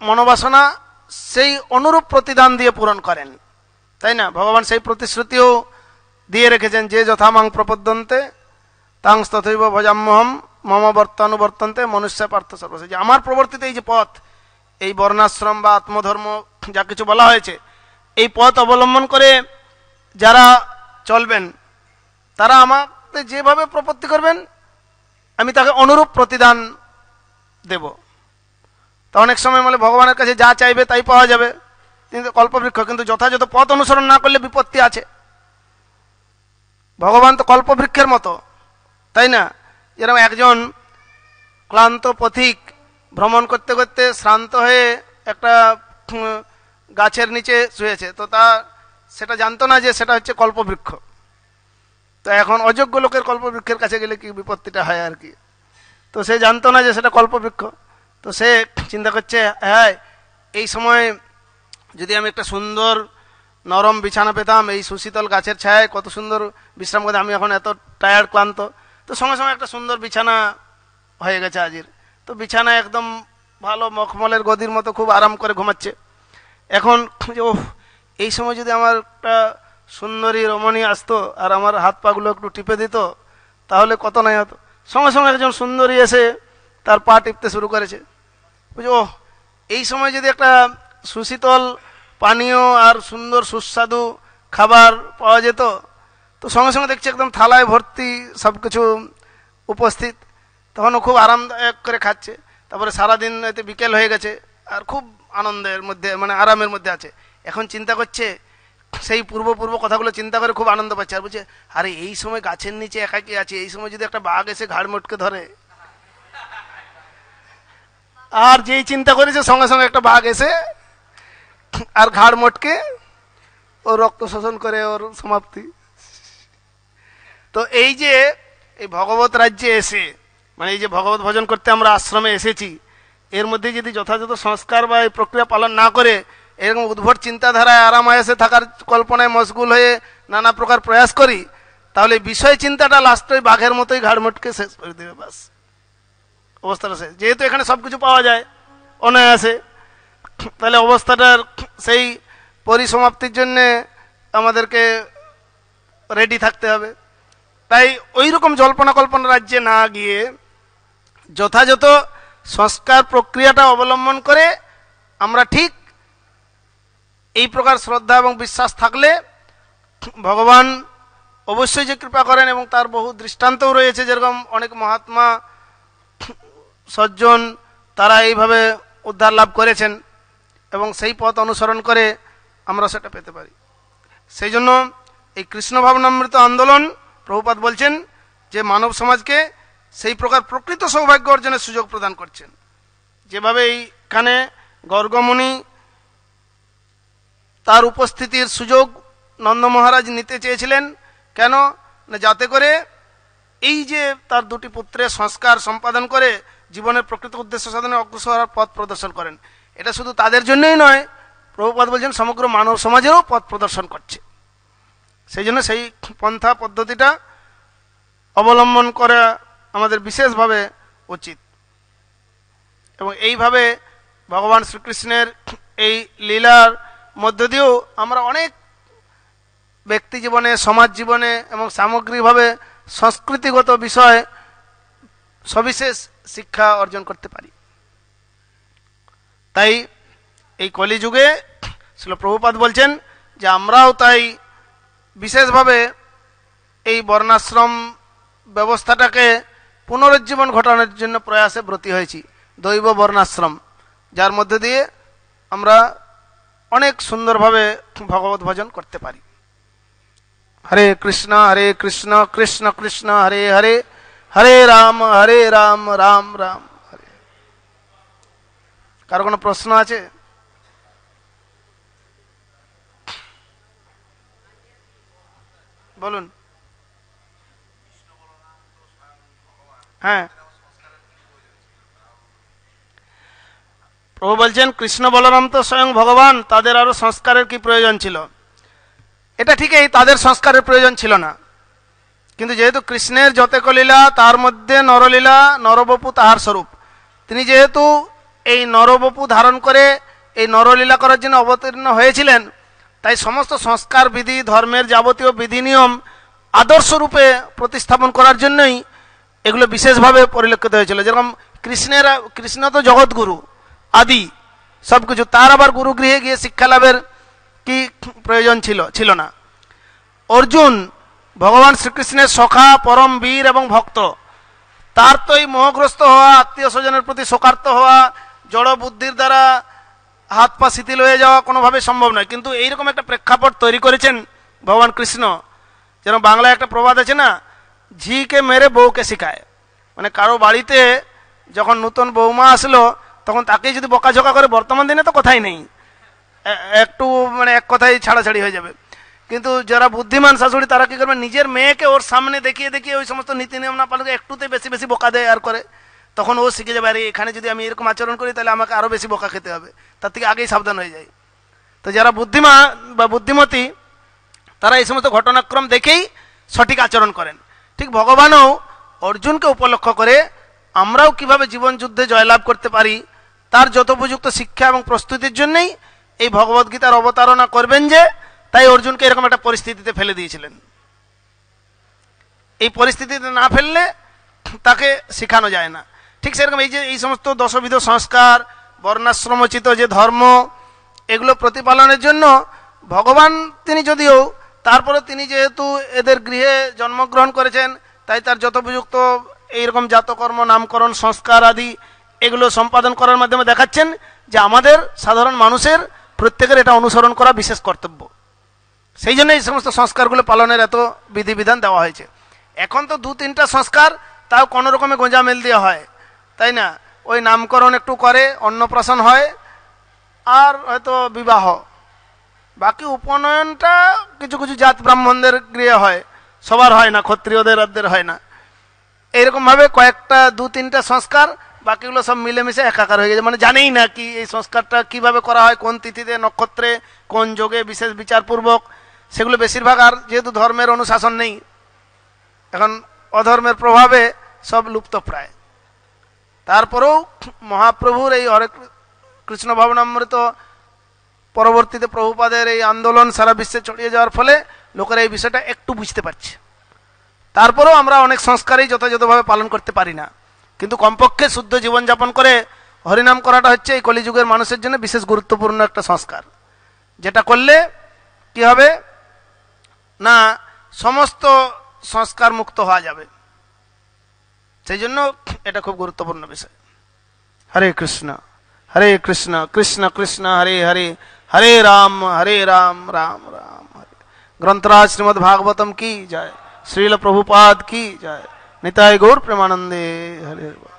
Speaker 1: মনোবাসনা সেই অনুরূপ প্রতিদান দিয়ে পূরণ করেন তাই না ভগবান সেই প্রতিশ্রুতিও দিয়ে রেখেছেন যে যথামাং প্রপদ্যন্তে তাং তথৈব ভজাম্মহম মমবর্তানুবর্তন্তে মনুষ্য পার্থ সর্বস্ব যে আমার প্রবর্তিত এই যে পথ এই বর্ণাশ্রম বা আত্মধর্ম যা কিছু বলা হয়েছে এই পথ অবলম্বন করে যারা চলবেন তারা আমাকে যেভাবে প্রপত্তি করবেন আমি তাকে অনুরূপ প্রতিদান দেব তা অনেক সময় বলে ভগবানের কাছে যা চাইবে তাই পাওয়া যাবে কিন্তু কল্পবৃক্ষ কিন্তু যথাযথ পথ অনুসরণ না করলে বিপত্তি আছে ভগবান তো কল্পবৃক্ষের মতো তাই না যেরকম একজন ক্লান্ত পথিক ভ্রমণ করতে করতে শ্রান্ত হয়ে একটা গাছের নিচে শুয়েছে তো তা সেটা জানতো না যে সেটা হচ্ছে কল্পবৃক্ষ তো এখন অযোগ্য লোকের কল্পবৃক্ষের কাছে গেলে কি বিপত্তিটা হয় আর কি তো সে জানতো না যে সেটা কল্পবৃক্ষ তো সে চিন্তা করছে হ্যাঁ এই সময় যদি আমি একটা সুন্দর নরম বিছানা পেতাম এই সুশীতল গাছের ছায় কত সুন্দর বিশ্রাম করে আমি এখন এত টায়ার্ড ক্লান্ত তো সঙ্গে সঙ্গে একটা সুন্দর বিছানা হয়ে গেছে আজির তো বিছানা একদম ভালো মখমলের গদির মতো খুব আরাম করে ঘুমাচ্ছে এখন যে ও এই সময় যদি আমার একটা সুন্দরী রমণী আসতো আর আমার হাত পাগুলো একটু টিপে দিত তাহলে কত নাই হতো সঙ্গে সঙ্গে একজন সুন্দরী এসে তার পা টিপতে শুরু করেছে বুঝো ও এই সময় যদি একটা সুশীতল পানীয় আর সুন্দর সুস্বাদু খাবার পাওয়া যেত তো সঙ্গে সঙ্গে দেখছি একদম থালায় ভর্তি সব কিছু উপস্থিত তখন ও খুব আরামদায়ক করে খাচ্ছে তারপরে সারাদিন এতে বিকেল হয়ে গেছে আর খুব আনন্দের মধ্যে মানে আরামের মধ্যে আছে এখন চিন্তা করছে সেই পূর্ব পূর্ব কথাগুলো চিন্তা করে খুব আনন্দ পাচ্ছে আর বলছে আরে এই সময় গাছের নিচে একাকি আছে এই সময় যদি একটা বাঘ এসে ঘাড় মোটকে ধরে আর যেই চিন্তা করেছে সঙ্গে সঙ্গে একটা বাঘ এসে আর ঘাড় মোটকে ও রক্ত শোষণ করে ওর সমাপ্তি তো এই যে এই ভগবত রাজ্যে এসে মানে এই যে ভগবত ভজন করতে আমরা আশ্রমে এসেছি এর মধ্যে যদি যথাযথ সংস্কার বা এই প্রক্রিয়া পালন না করে এরকম উদ্ভট চিন্তাধারায় আরামায়াসে থাকার কল্পনায় মশগুল হয়ে নানা প্রকার প্রয়াস করি তাহলে বিষয় চিন্তাটা লাস্টে বাঘের মতোই ঘাড়মটকে শেষ করে দেবে বাস অবস্থাটা শেষ যেহেতু এখানে সব কিছু পাওয়া যায় অনায়াসে তাহলে অবস্থাটার সেই পরিসমাপ্তির জন্যে আমাদেরকে রেডি থাকতে হবে তাই ওই রকম জল্পনা কল্পনা রাজ্যে না গিয়ে যথাযথ সংস্কার প্রক্রিয়াটা অবলম্বন করে আমরা ঠিক এই প্রকার শ্রদ্ধা এবং বিশ্বাস থাকলে ভগবান অবশ্যই যে কৃপা করেন এবং তার বহু দৃষ্টান্তও রয়েছে যেরকম অনেক মহাত্মা সজ্জন তারা এইভাবে উদ্ধার লাভ করেছেন এবং সেই পথ অনুসরণ করে আমরা সেটা পেতে পারি সেই জন্য এই কৃষ্ণ ভাবনামৃত আন্দোলন প্রভুপাত বলছেন যে মানব সমাজকে সেই প্রকার প্রকৃত সৌভাগ্য অর্জনের সুযোগ প্রদান করছেন যেভাবে এইখানে গর্গমণি তার উপস্থিতির সুযোগ নন্দ মহারাজ নিতে চেয়েছিলেন কেন না যাতে করে এই যে তার দুটি পুত্রের সংস্কার সম্পাদন করে জীবনের প্রকৃত উদ্দেশ্য সাধনে অগ্রসর পথ প্রদর্শন করেন এটা শুধু তাদের জন্যই নয় প্রভুপাত বলছেন সমগ্র মানব সমাজেরও পথ প্রদর্শন করছে সেই জন্য সেই পন্থা পদ্ধতিটা অবলম্বন করা আমাদের বিশেষভাবে উচিত এবং এইভাবে ভগবান শ্রীকৃষ্ণের এই লীলার মধ্য দিয়েও আমরা অনেক ব্যক্তি জীবনে সমাজ জীবনে এবং সামগ্রিকভাবে সংস্কৃতিগত বিষয়ে সবিশেষ শিক্ষা অর্জন করতে পারি তাই এই কলিযুগে শিল প্রভুপাত বলছেন যে আমরাও তাই বিশেষভাবে এই বর্ণাশ্রম ব্যবস্থাটাকে পুনরুজ্জীবন ঘটানোর জন্য প্রয়াসে ব্রতী হয়েছি দৈব বর্ণাশ্রম যার মধ্যে দিয়ে আমরা অনেক সুন্দরভাবে ভগবত ভজন করতে পারি হরে কৃষ্ণ হরে কৃষ্ণ কৃষ্ণ কৃষ্ণ হরে হরে হরে রাম হরে রাম রাম রাম হরে কারো কোনো প্রশ্ন আছে হ্যাঁ প্রভু বলছেন কৃষ্ণ বলরাম তো স্বয়ং ভগবান তাদের আরও সংস্কারের কি প্রয়োজন ছিল এটা ঠিকই তাদের সংস্কারের প্রয়োজন ছিল না কিন্তু যেহেতু কৃষ্ণের যতেক লীলা তার মধ্যে নরলীলা নরবপু তাহার স্বরূপ তিনি যেহেতু এই নরবপু ধারণ করে এই নরলীলা করার জন্য অবতীর্ণ হয়েছিলেন তাই সমস্ত সংস্কার বিধি ধর্মের যাবতীয় বিধি নিয়ম আদর্শরূপে প্রতিস্থাপন করার জন্যই এগুলো বিশেষভাবে পরিলক্ষিত হয়েছিল যেরকম কৃষ্ণের কৃষ্ণ তো জগৎগুরু আদি সব কিছু তার আবার গুরুগৃহে গিয়ে শিক্ষালাভের কি প্রয়োজন ছিল ছিল না অর্জুন ভগবান শ্রীকৃষ্ণের সখা পরম বীর এবং ভক্ত তার তো এই মোহগ্রস্ত হওয়া আত্মীয় স্বজনের প্রতি শোকার্ত হওয়া জড় বুদ্ধির দ্বারা হাত পা শিথিল হয়ে যাওয়া কোনোভাবে সম্ভব নয় কিন্তু এইরকম একটা প্রেক্ষাপট তৈরি করেছেন ভগবান কৃষ্ণ যেন বাংলায় একটা প্রবাদ আছে না ঝিকে মেরে বউকে শিখায় মানে কারো বাড়িতে যখন নতুন বৌমা আসলো তখন তাকেই যদি বকাঝোকা করে বর্তমান দিনে তো কথাই নেই একটু মানে এক কথাই ছাড়াছাড়ি হয়ে যাবে কিন্তু যারা বুদ্ধিমান শাশুড়ি তারা কী করবে নিজের মেয়েকে ওর সামনে দেখিয়ে দেখিয়ে ওই সমস্ত নীতি নিয়ম না পালন একটুতে বেশি বেশি বোকা দেয় আর করে তখন ও শিখে যাবে আরে এখানে যদি আমি এরকম আচরণ করি তাহলে আমাকে আরও বেশি বোকা খেতে হবে তার থেকে আগেই সাবধান হয়ে যায় তো যারা বুদ্ধিমান বা বুদ্ধিমতী তারা এই সমস্ত ঘটনাক্রম দেখেই সঠিক আচরণ করেন ঠিক ভগবানও অর্জুনকে উপলক্ষ করে আমরাও কিভাবে জীবন যুদ্ধে জয়লাভ করতে পারি তার যথোপযুক্ত শিক্ষা এবং প্রস্তুতির জন্যেই এই ভগবদ্গীতার অবতারণা করবেন যে তাই অর্জুনকে এরকম একটা পরিস্থিতিতে ফেলে দিয়েছিলেন এই পরিস্থিতিতে না ফেললে তাকে শেখানো যায় না ঠিক সেরকম এই যে এই সমস্ত দশবিধ সংস্কার বর্ণাশ্রমচিত যে ধর্ম এগুলো প্রতিপালনের জন্য ভগবান তিনি যদিও তারপরে তিনি যেহেতু এদের গৃহে জন্মগ্রহণ করেছেন তাই তার যথোপযুক্ত এইরকম জাতকর্ম নামকরণ সংস্কার আদি এগুলো সম্পাদন করার মাধ্যমে দেখাচ্ছেন যে আমাদের সাধারণ মানুষের প্রত্যেকের এটা অনুসরণ করা বিশেষ কর্তব্য সেই জন্য এই সমস্ত সংস্কারগুলো পালনের এত বিধিবিধান দেওয়া হয়েছে এখন তো দু তিনটা সংস্কার তাও কোনো রকমে গোঁজামেল দিয়ে হয় তাই না ওই নামকরণ একটু করে অন্নপ্রাশন হয় আর হয়তো বিবাহ বাকি উপনয়নটা কিছু কিছু জাত ব্রাহ্মণদের গৃহে হয় সবার হয় না ক্ষত্রিয়দের আদের হয় না এইরকমভাবে কয়েকটা দু তিনটা সংস্কার বাকিগুলো সব মিলেমিশে একাকার হয়ে গেছে মানে জানেই না কি এই সংস্কারটা কিভাবে করা হয় কোন তিথিতে নক্ষত্রে কোন যোগে বিশেষ বিচারপূর্বক সেগুলো বেশিরভাগ আর যেহেতু ধর্মের অনুশাসন নেই এখন অধর্মের প্রভাবে সব লুপ্ত প্রায় তারপরেও মহাপ্রভুর এই হরে কৃষ্ণ ভবনামৃত পরবর্তীতে প্রভুপাদের এই আন্দোলন সারা বিশ্বে ছড়িয়ে যাওয়ার ফলে লোকেরা এই বিষয়টা একটু বুঝতে পারছে তারপরেও আমরা অনেক সংস্কারই যথাযথভাবে পালন করতে পারি না কিন্তু কমপক্ষে শুদ্ধ জীবনযাপন করে হরিনাম করাটা হচ্ছে এই কলিযুগের মানুষের জন্য বিশেষ গুরুত্বপূর্ণ একটা সংস্কার যেটা করলে কি হবে না সমস্ত সংস্কার মুক্ত হওয়া যাবে সেই জন্য এটা খুব গুরুত্বপূর্ণ বিষয় হরে কৃষ্ণ হরে কৃষ্ণ কৃষ্ণ কৃষ্ণ হরে হরে हरे राम हरे राम राम राम हरे ग्रंथराज श्रीमद भागवतम की जाए श्रील प्रभुपाद की जाए निताय गौर प्रेमानंदे हरे